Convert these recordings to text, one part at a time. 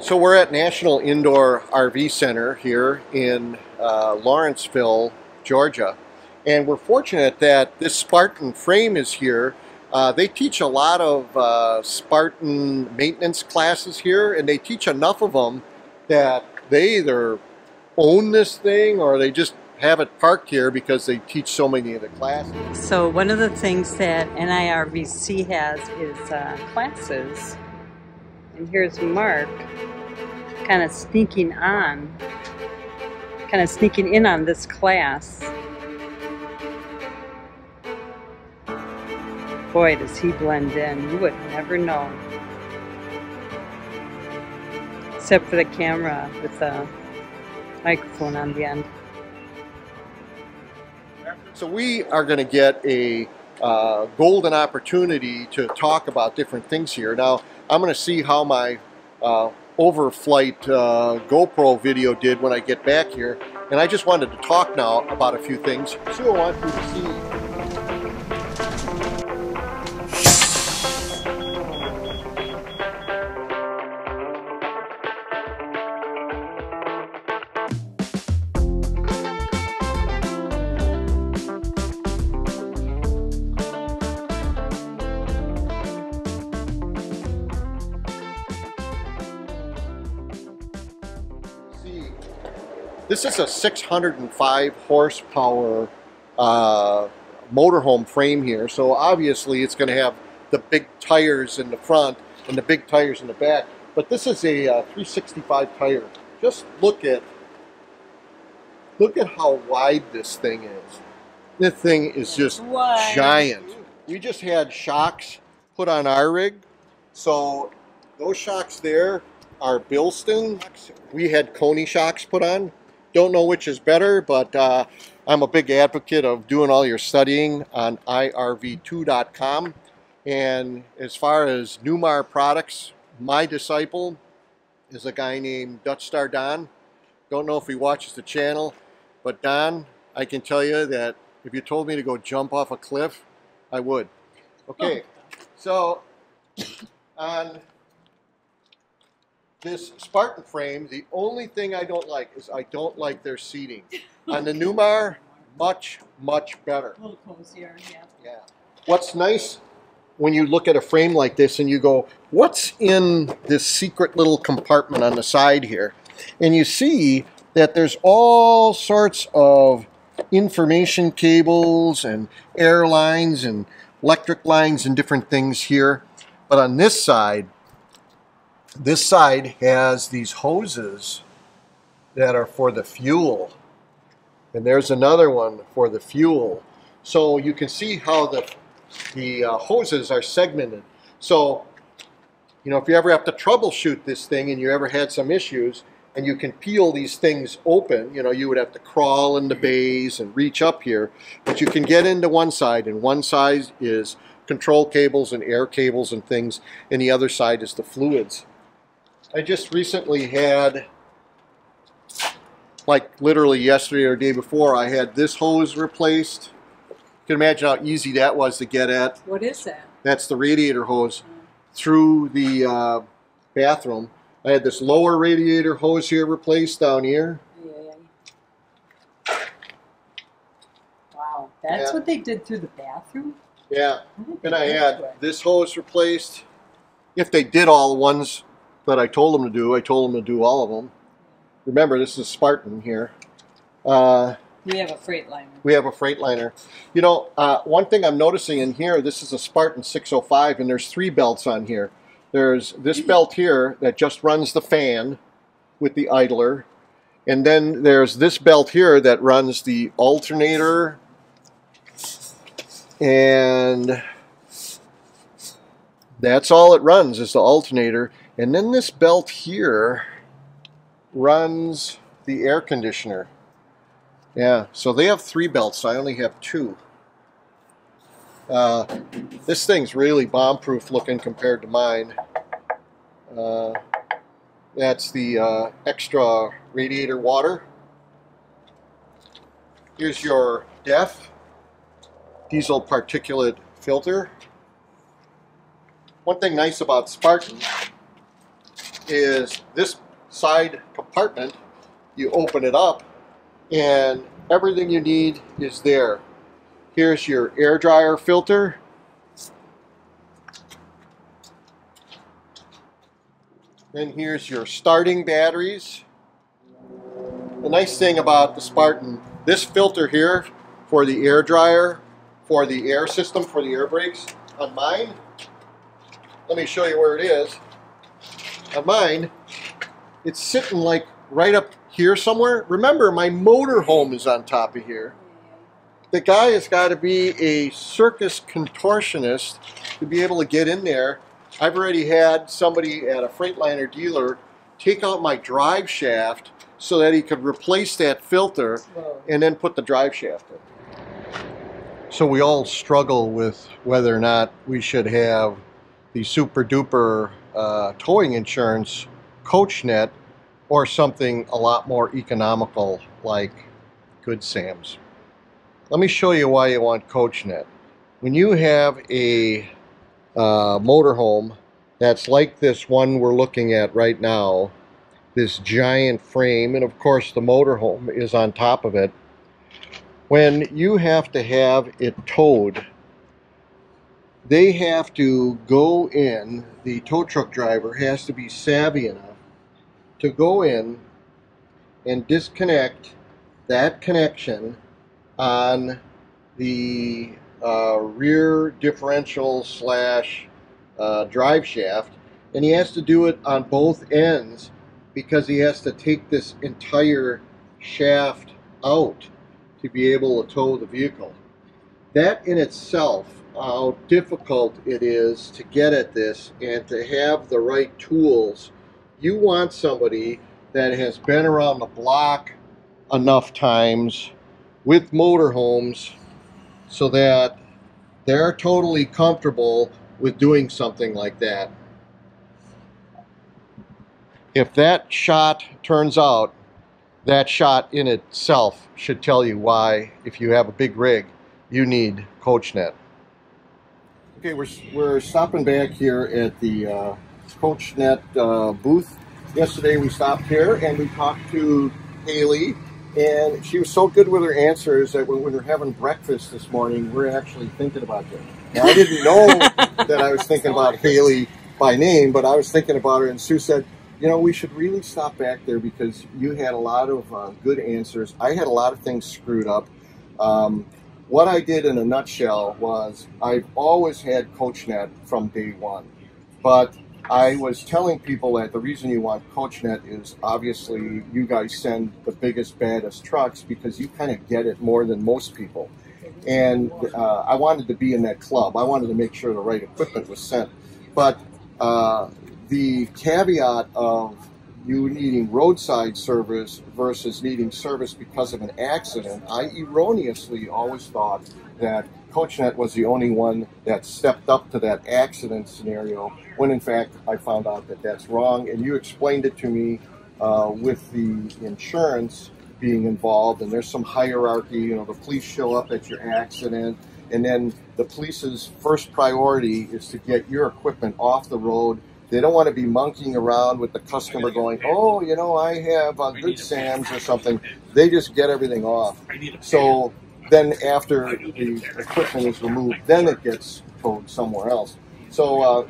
So we're at National Indoor RV Center here in uh, Lawrenceville, Georgia. And we're fortunate that this Spartan frame is here. Uh, they teach a lot of uh, Spartan maintenance classes here, and they teach enough of them that they either own this thing or they just have it parked here because they teach so many of the classes. So one of the things that NIRVC has is uh, classes. And here's Mark kind of sneaking on, kind of sneaking in on this class. Boy, does he blend in. You would never know. Except for the camera with the microphone on the end. So we are going to get a uh, golden opportunity to talk about different things here. Now, I'm going to see how my uh, overflight uh, GoPro video did when I get back here. And I just wanted to talk now about a few things. I want you to see This is a 605 horsepower uh, motorhome frame here, so obviously it's going to have the big tires in the front and the big tires in the back. But this is a uh, 365 tire. Just look at look at how wide this thing is. This thing is just Wide. giant. We just had shocks put on our rig, so those shocks there are Bilstein. We had Koni shocks put on. Don't know which is better, but uh, I'm a big advocate of doing all your studying on irv2.com. And as far as Newmar products, my disciple is a guy named Dutch Star Don. Don't know if he watches the channel, but Don, I can tell you that if you told me to go jump off a cliff, I would. Okay, so on this Spartan frame, the only thing I don't like is I don't like their seating. On the Newmar, much, much better. A little cozier, yeah. Yeah. What's nice when you look at a frame like this and you go, what's in this secret little compartment on the side here? And you see that there's all sorts of information cables and airlines and electric lines and different things here. But on this side, this side has these hoses that are for the fuel. And there's another one for the fuel. So you can see how the, the uh, hoses are segmented. So, you know, if you ever have to troubleshoot this thing and you ever had some issues, and you can peel these things open, you know, you would have to crawl into bays and reach up here. But you can get into one side, and one side is control cables and air cables and things, and the other side is the fluids. I just recently had, like literally yesterday or day before, I had this hose replaced. You can imagine how easy that was to get at. What is that? That's the radiator hose through the uh, bathroom. I had this lower radiator hose here replaced down here. Yeah. Wow, that's Yeah. what they did through the bathroom? Yeah, and I had this hose replaced. If they did all the ones that I told them to do, I told them to do all of them. Remember, this is Spartan here. Uh, We have a Freightliner. we have a Freightliner. You know, uh, one thing I'm noticing in here, this is a Spartan 605, and there's three belts on here. There's this belt here that just runs the fan with the idler, and then there's this belt here that runs the alternator, and that's all it runs is the alternator. And then this belt here runs the air conditioner. Yeah, so they have three belts. I only have two. Uh, this thing's really bomb-proof looking compared to mine. Uh, that's the uh, extra radiator water. Here's your DEF, diesel particulate filter. One thing nice about Spartan is this side compartment. You open it up and everything you need is there. Here's your air dryer filter. Then here's your starting batteries. The nice thing about the Spartan, this filter here for the air dryer, for the air system, for the air brakes, on mine, let me show you where it is. On mine, it's sitting like right up here somewhere. Remember, my motor home is on top of here. The guy has got to be a circus contortionist to be able to get in there. I've already had somebody at a Freightliner dealer take out my drive shaft so that he could replace that filter and then put the drive shaft in. So we all struggle with whether or not we should have the super duper uh, towing insurance CoachNet or something a lot more economical like Good Sam's. Let me show you why you want CoachNet. When you have a uh, motorhome that's like this one we're looking at right now, this giant frame, and of course the motorhome is on top of it. When you have to have it towed, they have to go in, the tow truck driver has to be savvy enough to go in and disconnect that connection on the uh, rear differential slash uh, drive shaft and he has to do it on both ends because he has to take this entire shaft out to be able to tow the vehicle. That in itself, how difficult it is to get at this and to have the right tools. You want somebody that has been around the block enough times with motorhomes so that they're totally comfortable with doing something like that if that shot turns out, that shot in itself should tell you why, if you have a big rig, you need CoachNet. Okay, we're, we're stopping back here at the uh, CoachNet uh, booth. Yesterday we stopped here and we talked to Haley, and she was so good with her answers that when we were having breakfast this morning, we are actually thinking about her. Now, I didn't know that I was thinking about Haley by name, but I was thinking about her, and Sue said, you know, we should really stop back there because you had a lot of uh, good answers. I had a lot of things screwed up. Um, what I did in a nutshell was I've always had CoachNet from day one, but I was telling people that the reason you want CoachNet is obviously you guys send the biggest, baddest trucks because you kind of get it more than most people. And uh, I wanted to be in that club. I wanted to make sure the right equipment was sent. But uh, the caveat of you needing roadside service versus needing service because of an accident, I erroneously always thought that CoachNet was the only one that stepped up to that accident scenario, when in fact I found out that that's wrong. And you explained it to me uh, with the insurance being involved, and there's some hierarchy. You know, the police show up at your accident, and then the police's first priority is to get your equipment off the road they don't want to be monkeying around with the customer going, oh, you know, I have a Good Sam's or something. They just get everything off. So then after the equipment is removed, then it gets towed somewhere else. So uh,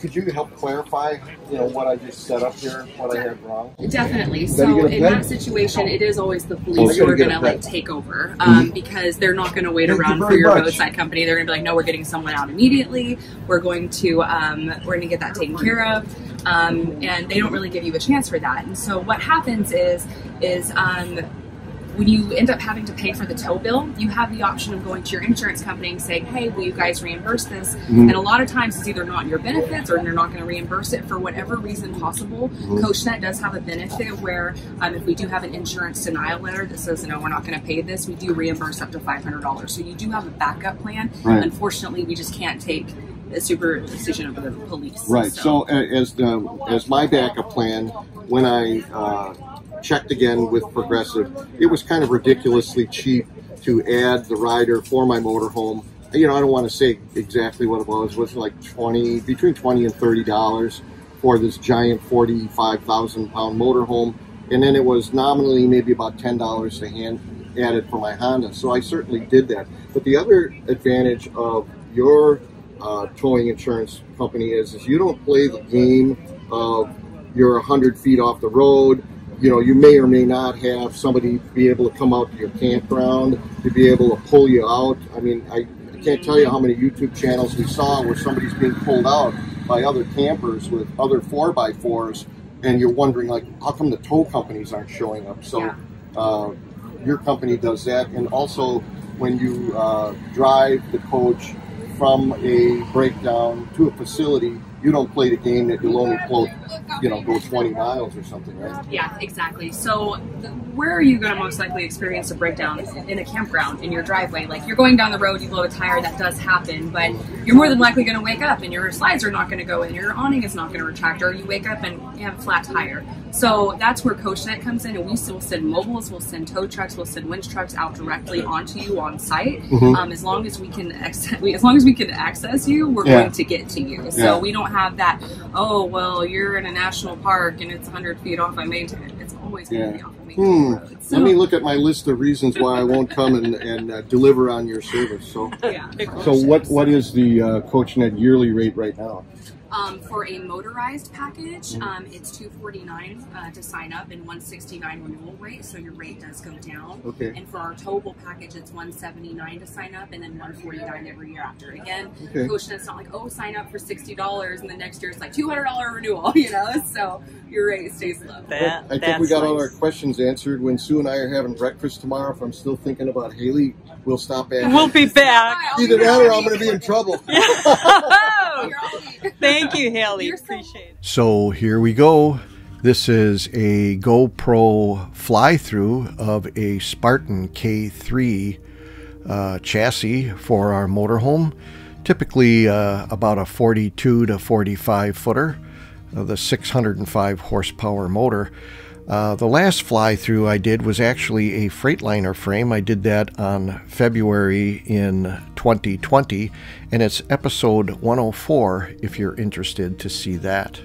could you help clarify, you know, what I just set up here, what I had wrong? Definitely. So in that situation, it is always the police who are going to like take over um, mm-hmm. because they're not going to wait Thank around you for your much. roadside company. They're going to be like, no, we're getting someone out immediately. We're going to um, we're going to get that taken care of. Um, and they don't really give you a chance for that. And so what happens is is um, when you end up having to pay for the tow bill, you have the option of going to your insurance company and saying, hey, will you guys reimburse this? Mm-hmm. And a lot of times it's either not in your benefits or they're not going to reimburse it for whatever reason possible. Mm-hmm. CoachNet does have a benefit where um, if we do have an insurance denial letter that says, no, we're not going to pay this, we do reimburse up to $500. So you do have a backup plan. Right. Unfortunately, we just can't take a super decision of the police. Right. So, so as the, as my backup plan, when I uh, checked again with Progressive. It was kind of ridiculously cheap to add the rider for my motorhome. You know, I don't want to say exactly what it was. It was like 20, between 20 and $30. for this giant 45,000 pound motorhome. And then it was nominally maybe about $10 to hand add it for my Honda. So I certainly did that. But the other advantage of your uh, towing insurance company is, is you don't play the game of you're 100 feet off the road. You know, you may or may not have somebody be able to come out to your campground to be able to pull you out. I mean, I, I can't tell you how many YouTube channels we saw where somebody's being pulled out by other campers with other 4x4s, and you're wondering, like, how come the tow companies aren't showing up? So, yeah. uh, your company does that, and also when you uh, drive the coach from a breakdown to a facility, you don't play the game that you'll only float, you know, go 20 miles or something, right? Yeah, exactly. So, where are you going to most likely experience a breakdown? In a campground, in your driveway. Like, you're going down the road, you blow a tire, that does happen, but you're more than likely going to wake up and your slides are not going to go in, your awning is not going to retract, or you wake up and you have a flat tire. So that's where CoachNet comes in, and we will send mobiles, we'll send tow trucks, we'll send winch trucks out directly onto you on site. Mm-hmm. Um, as long as we can, as long as we can access you, we're yeah. going to get to you. So yeah. we don't have that. Oh well, you're in a national park and it's 100 feet off. I maintain It's always going to be off. Hmm. So, Let me look at my list of reasons why I won't come and, and uh, deliver on your service. So, yeah, so what what is the uh, CoachNet yearly rate right now? Um, for a motorized package, um, it's two forty nine uh, to sign up and one sixty nine renewal rate, so your rate does go down. Okay. And for our towable package, it's one seventy nine to sign up and then one forty nine every year after. Again, okay. it's not like oh sign up for sixty dollars and the next year it's like two hundred dollar renewal, you know. So your rate stays low. That, I think we got nice. all our questions answered. When Sue and I are having breakfast tomorrow, if I'm still thinking about Haley, we'll stop at. We'll be back. Either that or I'm going to be in trouble. Thank you, Haley. Appreciate it. So here we go. This is a GoPro fly through of a Spartan K3 uh, chassis for our motorhome. Typically uh, about a 42 to 45 footer of the 605 horsepower motor. Uh, the last fly through I did was actually a Freightliner frame. I did that on February in 2020, and it's episode 104 if you're interested to see that.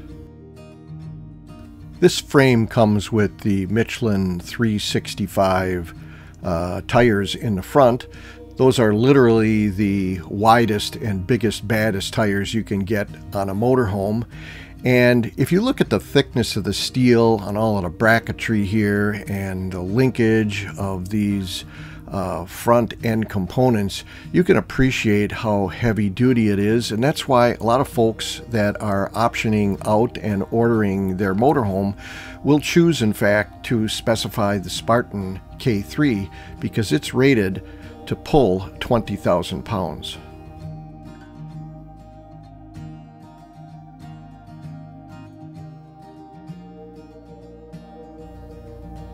This frame comes with the Michelin 365 uh, tires in the front. Those are literally the widest and biggest, baddest tires you can get on a motorhome. And if you look at the thickness of the steel on all of the bracketry here and the linkage of these uh, front end components, you can appreciate how heavy duty it is. And that's why a lot of folks that are optioning out and ordering their motorhome will choose, in fact, to specify the Spartan K3 because it's rated to pull 20,000 pounds.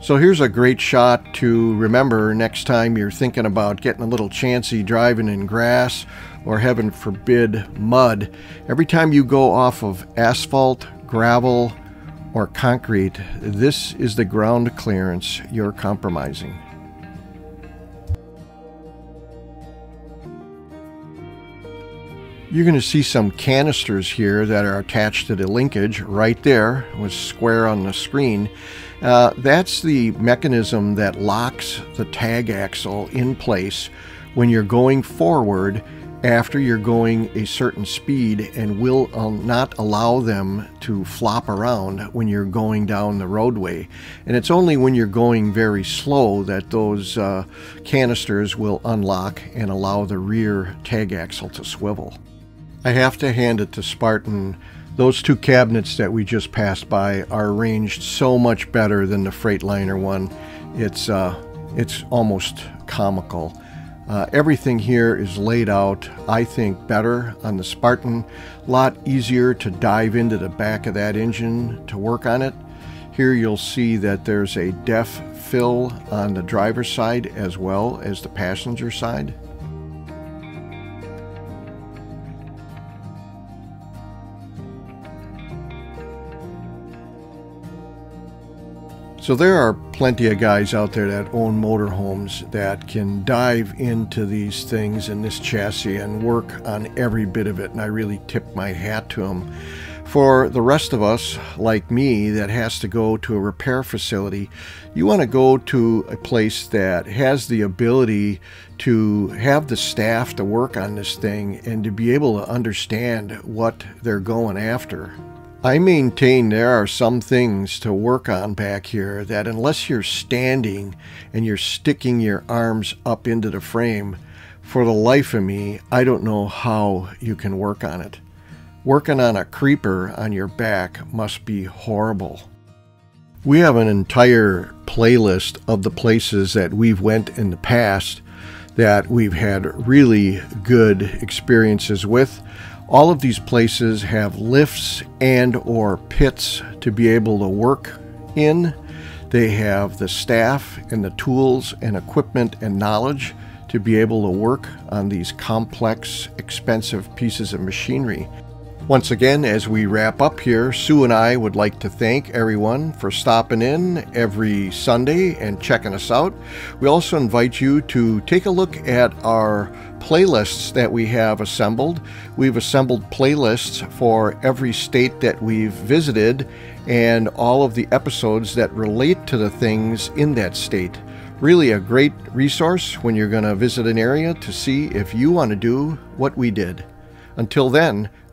So here's a great shot to remember next time you're thinking about getting a little chancy driving in grass or heaven forbid mud. Every time you go off of asphalt, gravel, or concrete, this is the ground clearance you're compromising. You're going to see some canisters here that are attached to the linkage right there, was square on the screen. Uh, that's the mechanism that locks the tag axle in place when you're going forward after you're going a certain speed and will uh, not allow them to flop around when you're going down the roadway. And it's only when you're going very slow that those uh, canisters will unlock and allow the rear tag axle to swivel. I have to hand it to Spartan those two cabinets that we just passed by are arranged so much better than the Freightliner one. It's, uh, it's almost comical. Uh, everything here is laid out, I think, better on the Spartan. A lot easier to dive into the back of that engine to work on it. Here you'll see that there's a DEF fill on the driver's side as well as the passenger side. So there are plenty of guys out there that own motorhomes that can dive into these things in this chassis and work on every bit of it, and I really tip my hat to them. For the rest of us, like me, that has to go to a repair facility, you want to go to a place that has the ability to have the staff to work on this thing and to be able to understand what they're going after. I maintain there are some things to work on back here that unless you're standing and you're sticking your arms up into the frame, for the life of me, I don't know how you can work on it. Working on a creeper on your back must be horrible. We have an entire playlist of the places that we've went in the past that we've had really good experiences with. All of these places have lifts and or pits to be able to work in. They have the staff and the tools and equipment and knowledge to be able to work on these complex, expensive pieces of machinery. Once again, as we wrap up here, Sue and I would like to thank everyone for stopping in every Sunday and checking us out. We also invite you to take a look at our playlists that we have assembled. We've assembled playlists for every state that we've visited and all of the episodes that relate to the things in that state. Really a great resource when you're going to visit an area to see if you want to do what we did. Until then,